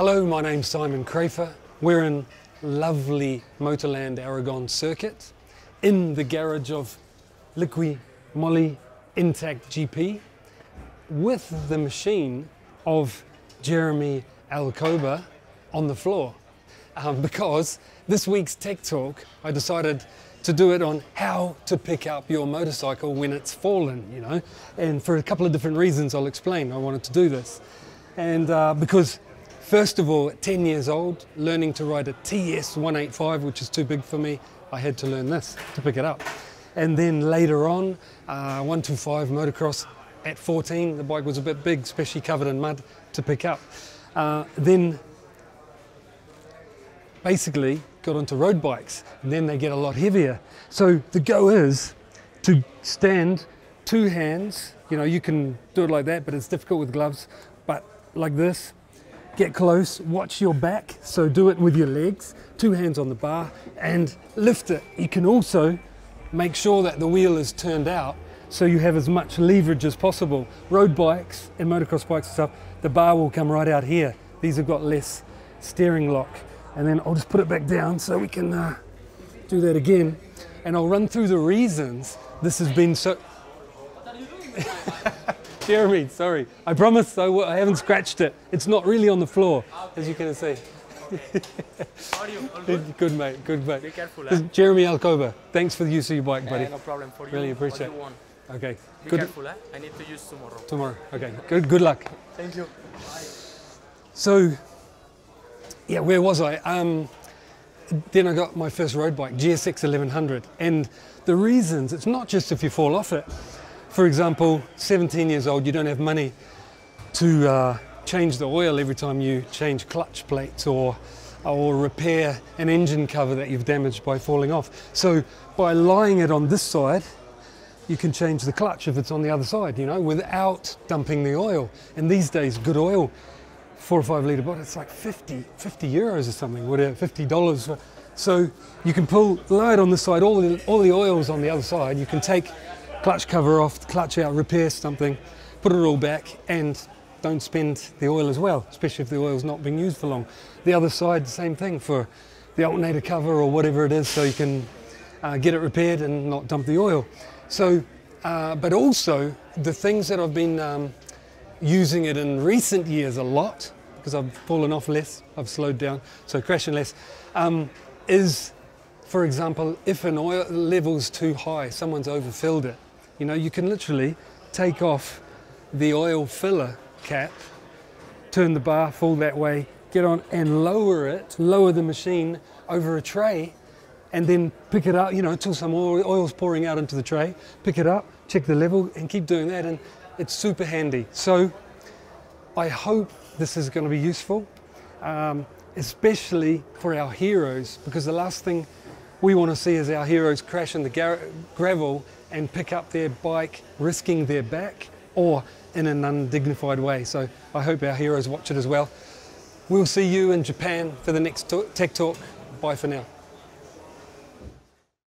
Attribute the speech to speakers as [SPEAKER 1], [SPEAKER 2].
[SPEAKER 1] Hello, my name's Simon Crafar. We're in lovely Motorland Aragon circuit in the garage of Liqui Moly Intact GP with the machine of Jeremy Alcoba on the floor. Um, because this week's Tech Talk, I decided to do it on how to pick up your motorcycle when it's fallen, you know. And for a couple of different reasons, I'll explain. I wanted to do this. And uh, because, first of all, at 10 years old, learning to ride a TS 185, which is too big for me, I had to learn this to pick it up. And then later on, uh, 125 motocross at 14, the bike was a bit big, especially covered in mud to pick up. Uh, then basically got onto road bikes and then they get a lot heavier. So the go is to stand two hands, you know, you can do it like that, but it's difficult with gloves, but like this, get close, watch your back, so do it with your legs, two hands on the bar and lift it. You can also make sure that the wheel is turned out so you have as much leverage as possible. Road bikes and motocross bikes and stuff, the bar will come right out here. These have got less steering lock and then I'll just put it back down so we can uh, do that again. And I'll run through the reasons this has been so... Jeremy, sorry. I promise I, I haven't scratched it. It's not really on the floor, as you can see.
[SPEAKER 2] How are you? Good?
[SPEAKER 1] good mate, good mate.
[SPEAKER 2] Be careful, eh?
[SPEAKER 1] Jeremy Alcoba. Thanks for the use of your bike, buddy.
[SPEAKER 2] Eh, no problem for you.
[SPEAKER 1] Really appreciate it. Okay,
[SPEAKER 2] Be
[SPEAKER 1] good.
[SPEAKER 2] careful, eh? I need to use tomorrow.
[SPEAKER 1] Tomorrow. Okay, good, good luck.
[SPEAKER 2] Thank you.
[SPEAKER 1] So, yeah, where was I? Um, then I got my first road bike, GSX 1100. And the reasons, it's not just if you fall off it. For example, 17 years old, you don't have money to uh, change the oil every time you change clutch plates or, or repair an engine cover that you've damaged by falling off. So by lying it on this side, you can change the clutch if it's on the other side, you know, without dumping the oil. And these days, good oil, four or five litre bottle, it's like 50, 50 euros or something, whatever, $50. So you can pull, lie it on this side, all the, all the oil's on the other side. You can take clutch cover off, clutch out, repair something, put it all back, and don't spend the oil as well, especially if the oil's not being used for long. The other side, same thing for the alternator cover or whatever it is, so you can uh, get it repaired and not dump the oil. So, uh, but also the things that I've been um, using it in recent years a lot because I've fallen off less, I've slowed down, so crashing less, um, is, for example, if an oil level's too high, someone's overfilled it. You know, you can literally take off the oil filler cap, turn the bar full that way, get on and lower it, lower the machine over a tray, and then pick it up, you know, until some oil, oil's pouring out into the tray, pick it up, check the level, and keep doing that, and it's super handy. So I hope this is going to be useful, um, especially for our heroes, because the last thing we want to see is our heroes crash in the gravel and pick up their bike, risking their back or in an undignified way. So I hope our heroes watch it as well. We'll see you in Japan for the next Tech Talk. Bye for now.